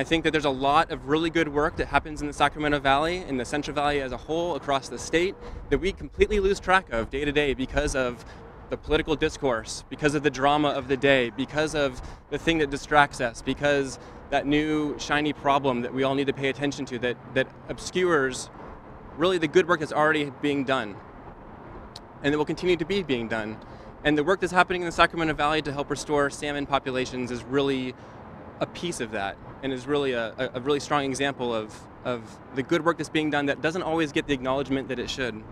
I think that there's a lot of really good work that happens in the Sacramento Valley, in the Central Valley as a whole, across the state, that we completely lose track of day to day because of the political discourse, because of the drama of the day, because of the thing that distracts us, because that new shiny problem that we all need to pay attention to that, that obscures really the good work that's already being done and that will continue to be being done. And the work that's happening in the Sacramento Valley to help restore salmon populations is really a piece of that and is really a, a really strong example of, of the good work that's being done that doesn't always get the acknowledgement that it should.